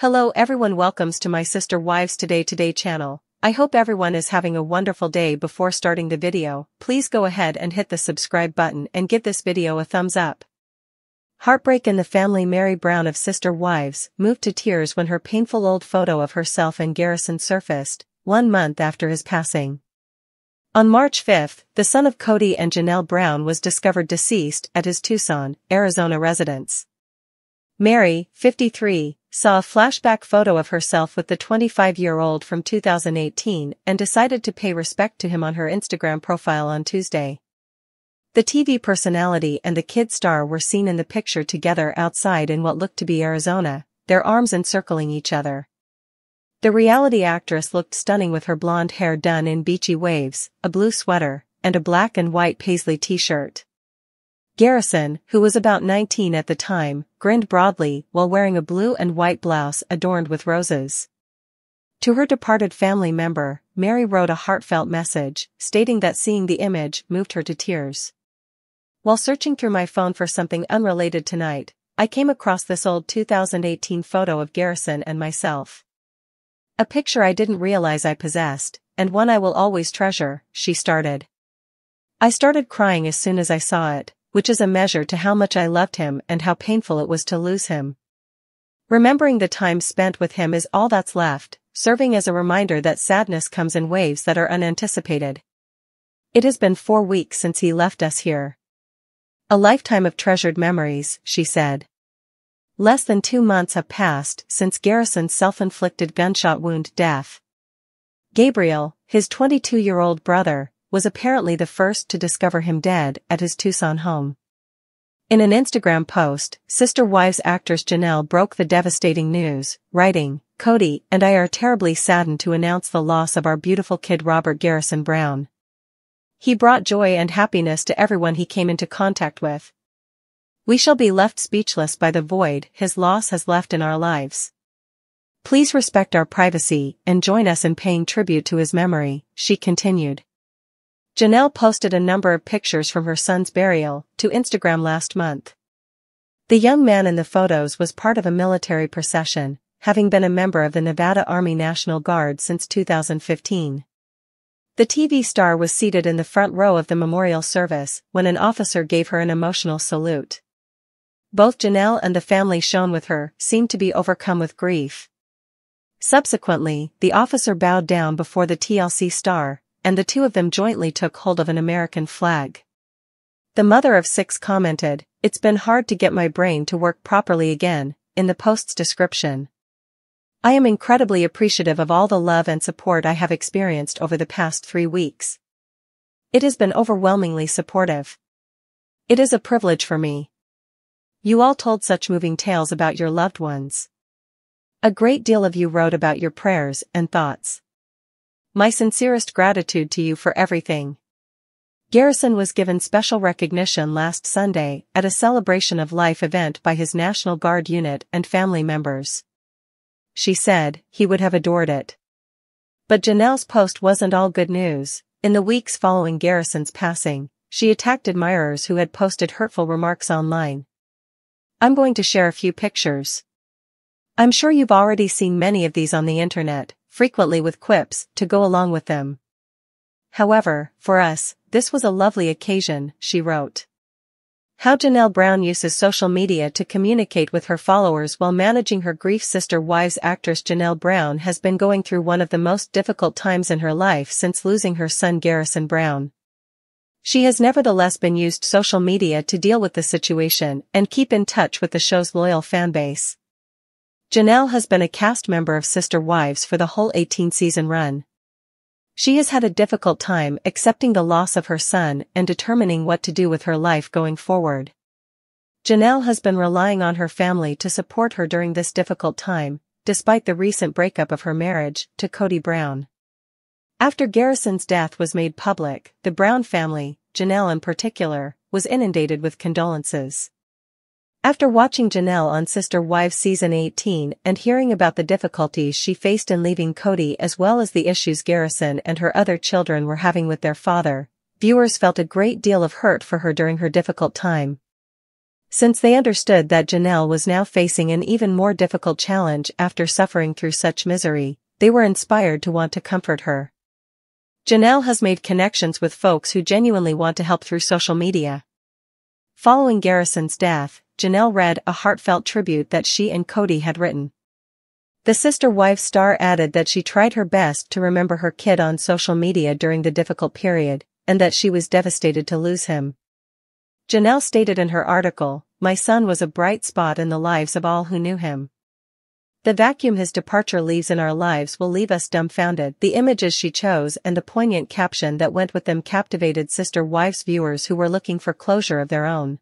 Hello everyone welcomes to my sister wives today today channel. I hope everyone is having a wonderful day before starting the video. Please go ahead and hit the subscribe button and give this video a thumbs up. Heartbreak in the family Meri Brown of Sister Wives moved to tears when her painful old photo of herself and Garrison surfaced, one month after his passing. On March 5, the son of Kody and Janelle Brown was discovered deceased at his Tucson, Arizona residence. Meri, 53, saw a flashback photo of herself with the 25-year-old from 2018 and decided to pay respect to him on her Instagram profile on Tuesday. The TV personality and the kid star were seen in the picture together outside in what looked to be Arizona, their arms encircling each other. The reality actress looked stunning with her blonde hair done in beachy waves, a blue sweater, and a black and white paisley t-shirt. Garrison, who was about 19 at the time, grinned broadly while wearing a blue and white blouse adorned with roses. To her departed family member, Meri wrote a heartfelt message, stating that seeing the image moved her to tears. While searching through my phone for something unrelated tonight, I came across this old 2018 photo of Garrison and myself. A picture I didn't realize I possessed, and one I will always treasure, she started. I started crying as soon as I saw it, which is a measure to how much I loved him and how painful it was to lose him. Remembering the time spent with him is all that's left, serving as a reminder that sadness comes in waves that are unanticipated. It has been four weeks since he left us here. A lifetime of treasured memories, she said. Less than two months have passed since Garrison's self-inflicted gunshot wound death. Gabriel, his 22-year-old brother, was apparently the first to discover him dead at his Tucson home. In an Instagram post, Sister Wives actress Janelle broke the devastating news, writing, Kody and I are terribly saddened to announce the loss of our beautiful kid Robert Garrison Brown. He brought joy and happiness to everyone he came into contact with. We shall be left speechless by the void his loss has left in our lives. Please respect our privacy and join us in paying tribute to his memory, she continued. Janelle posted a number of pictures from her son's burial to Instagram last month. The young man in the photos was part of a military procession, having been a member of the Nevada Army National Guard since 2015. The TV star was seated in the front row of the memorial service when an officer gave her an emotional salute. Both Janelle and the family shown with her seemed to be overcome with grief. Subsequently, the officer bowed down before the TLC star, and the two of them jointly took hold of an American flag. The mother of six commented, It's been hard to get my brain to work properly again, in the post's description. I am incredibly appreciative of all the love and support I have experienced over the past three weeks. It has been overwhelmingly supportive. It is a privilege for me. You all told such moving tales about your loved ones. A great deal of you wrote about your prayers and thoughts. My sincerest gratitude to you for everything. Garrison was given special recognition last Sunday at a celebration of life event by his National Guard unit and family members. She said, he would have adored it. But Janelle's post wasn't all good news. In the weeks following Garrison's passing, she attacked admirers who had posted hurtful remarks online. I'm going to share a few pictures. I'm sure you've already seen many of these on the internet, frequently with quips to go along with them. However, for us, this was a lovely occasion, she wrote. How Janelle Brown uses social media to communicate with her followers while managing her grief sister wives actress Janelle Brown has been going through one of the most difficult times in her life since losing her son Garrison Brown. She has nevertheless been used social media to deal with the situation and keep in touch with the show's loyal fanbase. Janelle has been a cast member of Sister Wives for the whole 18-season run. She has had a difficult time accepting the loss of her son and determining what to do with her life going forward. Janelle has been relying on her family to support her during this difficult time, despite the recent breakup of her marriage to Kody Brown. After Garrison's death was made public, the Brown family, Janelle in particular, was inundated with condolences. After watching Janelle on Sister Wives season 18 and hearing about the difficulties she faced in leaving Kody as well as the issues Garrison and her other children were having with their father, viewers felt a great deal of hurt for her during her difficult time. Since they understood that Janelle was now facing an even more difficult challenge after suffering through such misery, they were inspired to want to comfort her. Janelle has made connections with folks who genuinely want to help through social media. Following Garrison's death, Janelle read a heartfelt tribute that she and Kody had written. The sister-wife star added that she tried her best to remember her kid on social media during the difficult period, and that she was devastated to lose him. Janelle stated in her article, My son was a bright spot in the lives of all who knew him. The vacuum his departure leaves in our lives will leave us dumbfounded. The images she chose and the poignant caption that went with them captivated Sister Wives viewers who were looking for closure of their own.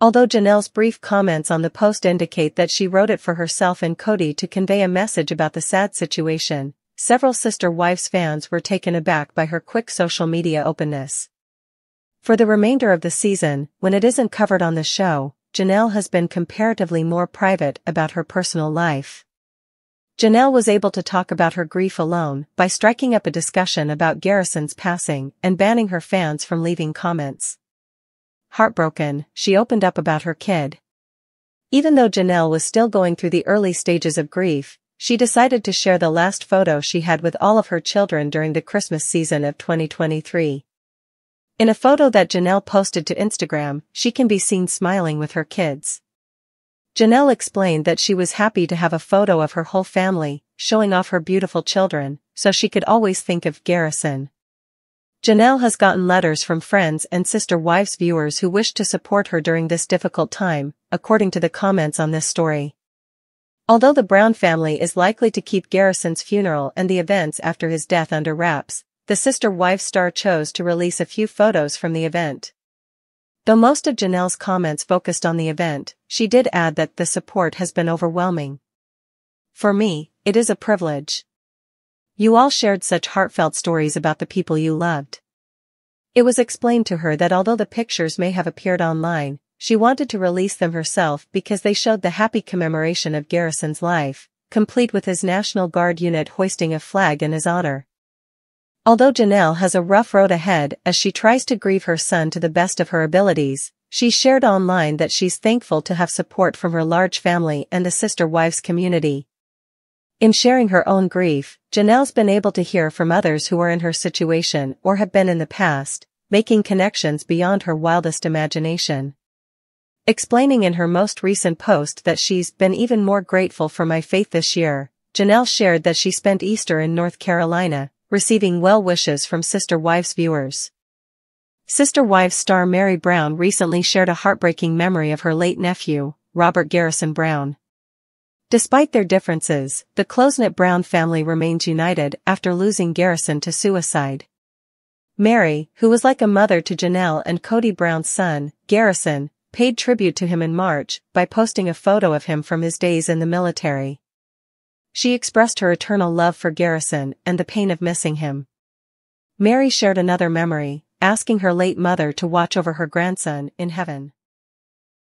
Although Janelle's brief comments on the post indicate that she wrote it for herself and Kody to convey a message about the sad situation, several Sister Wives fans were taken aback by her quick social media openness. For the remainder of the season, when it isn't covered on the show, Janelle has been comparatively more private about her personal life. Janelle was able to talk about her grief alone by striking up a discussion about Garrison's passing and banning her fans from leaving comments. Heartbroken, she opened up about her kid. Even though Janelle was still going through the early stages of grief, she decided to share the last photo she had with all of her children during the Christmas season of 2023. In a photo that Janelle posted to Instagram, she can be seen smiling with her kids. Janelle explained that she was happy to have a photo of her whole family, showing off her beautiful children, so she could always think of Garrison. Janelle has gotten letters from friends and sister wives viewers who wish to support her during this difficult time, according to the comments on this story. Although the Brown family is likely to keep Garrison's funeral and the events after his death under wraps, the sister wife star chose to release a few photos from the event. Though most of Janelle's comments focused on the event, she did add that the support has been overwhelming. For me, it is a privilege. You all shared such heartfelt stories about the people you loved. It was explained to her that although the pictures may have appeared online, she wanted to release them herself because they showed the happy commemoration of Garrison's life, complete with his National Guard unit hoisting a flag in his honor. Although Janelle has a rough road ahead as she tries to grieve her son to the best of her abilities, she shared online that she's thankful to have support from her large family and the sister wives community. In sharing her own grief, Janelle's been able to hear from others who are in her situation or have been in the past, making connections beyond her wildest imagination. Explaining in her most recent post that she's been even more grateful for my faith this year, Janelle shared that she spent Easter in North Carolina, receiving well wishes from Sister Wives viewers. Sister Wives star Meri Brown recently shared a heartbreaking memory of her late nephew, Robert Garrison Brown. Despite their differences, the close-knit Brown family remains united after losing Garrison to suicide. Meri, who was like a mother to Janelle and Kody Brown's son, Garrison, paid tribute to him in March by posting a photo of him from his days in the military. She expressed her eternal love for Garrison and the pain of missing him. Meri shared another memory, asking her late mother to watch over her grandson in heaven.